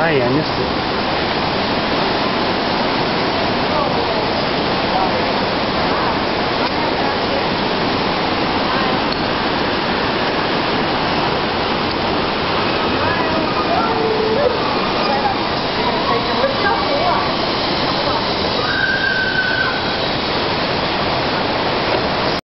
碍眼的事